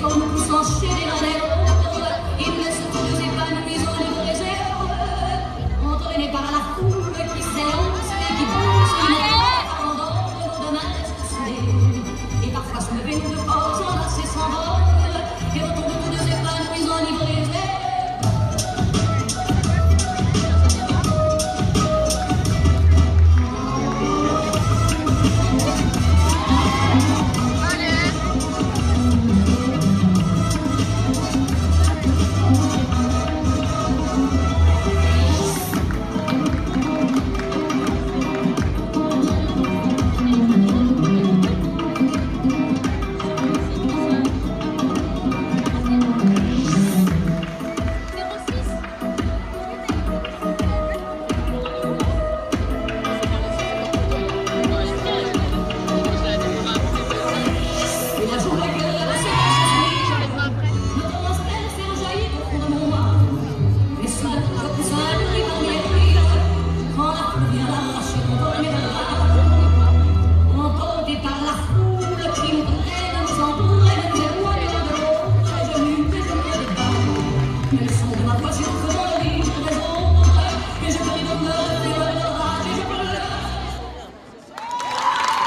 comme nous s'enchaîner dans les Not much you could be, there's all my life, is it coming?